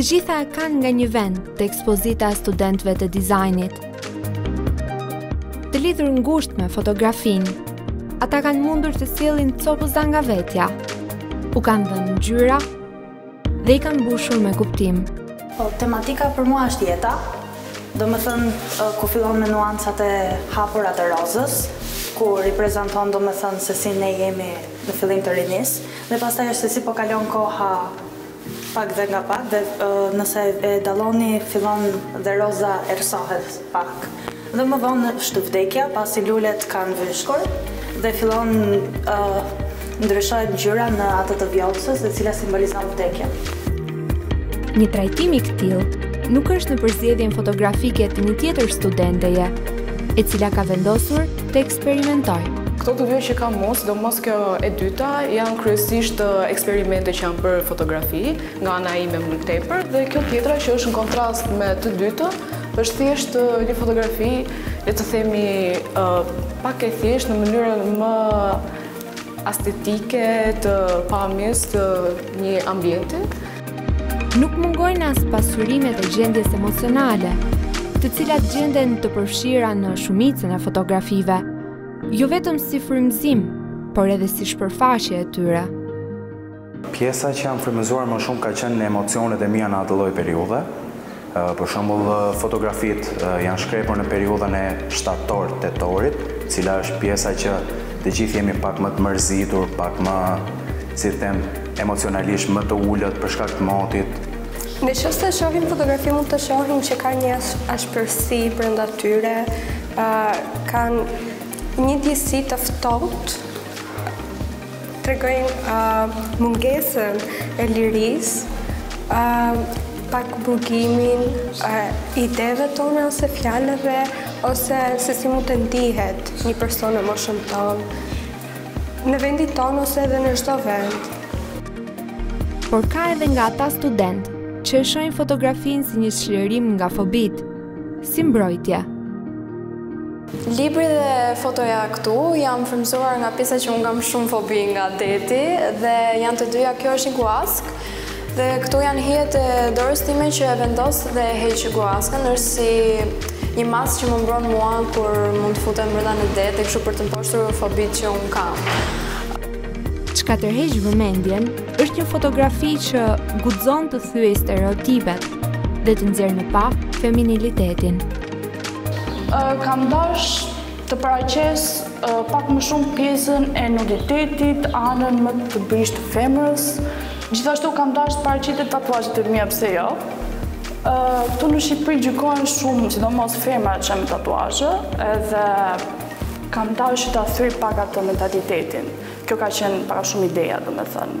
Të gjitha e kanë nga një vend të ekspozita e studentëve të dizajnit. Të lidhur ngushtë me fotografinë, ata kanë mundur të sjellin copëza nga vetja. U kanë dhënë ngjyra dhe i kanë mbushur me kuptim. Po, tematika për mua është jeta, domethënë ku fillon me nuancat e hapura të rozës, ku reprezenton domethënë se si ne jemi në fillim të rinisë, dhe pastaj është se si po kalon koha Pak dhe nga pak dhe nëse e dalloni fillon dhe roza errësohet pak dhe më vonë është vdekja pasi lulet kanë vyshkur dhe fillon ndryshohet ngjyra në atë të vjollcës e cila simbolizon vdekjen. Një trajtim i këtillë nuk është në përzgjedhjen fotografike të një tjetër studenteje, e cila ka vendosur të eksperimentojë. Këto të dy që kam unë, sidomos kjo e dyta, janë kryesisht eksperimente që janë bërë fotografi, nga ana ime më tepër, dhe kjo tjetra që është në kontrast me të dytën, është thjesht një fotografi, le të themi, pak e thjeshtë në mënyrën më estetike të pamjes së një ambienti. Nuk mungojnë as pasqyrimet e gjendjes emocionale, të cilat gjenden të përfshira në shumicën e fotografive, jo vetëm si frymëzim, por edhe si shpërfaqje e tyre. Pjesa që jam frymëzuar më shumë ka qenë në emocionet e mia në atë lloj periudhe, Për shembull, fotografitë janë shkrepur në periudhën e shtator-tetorit, e cila është pjesa që të gjithë jemi pak më të mërzitur, pak më, si të them, emocionalisht më të ulët për shkak të motit. Në qoftë se shohim fotografi mund të shohim që kanë një ashpërsi brenda tyre, kanë një ndjesi të ftohtë. tregojnë mungesën e lirisë, pak burgimin e ideve tona ose fjalëve, ose se si mund të ndihet një person në moshën tonë, në vendin tonë ose edhe në çdo vend. Por ka edhe nga ata studentë që e shohin fotografinë si një çlirim nga fobitë, si mbrojtje. Libri dhe fotoja këtu jam frymëzuar nga pjesa që unë kam shumë fobi nga deti dhe janë të dyja kjo është një guaskë dhe këtu janë hijet e dorës time që e vendos dhe e heq guaskën është si një masë që më mbron mua kur mund të futem brenda në det e kështu për të mposhtur fobitë që unë kam. Çka tërheq vëmendjen është një fotografi që guxon të thyejë stereotipet dhe të nxjerrë në pah feminilitetin. Kam dash të paraqes pak më shumë pjesën e nuditetit, anën më të brishtë të femrës. Gjithashtu kam dash të paraqet e tatuajit e mija pse jo. Këtu në Shqipëri gjykojnë shumë, sidomos femrat që kanë tatuazhe, edhe kam dash që ta thyej pak atë mentalitetin. Kjo ka qenë pak a shumë ideja, domethënë.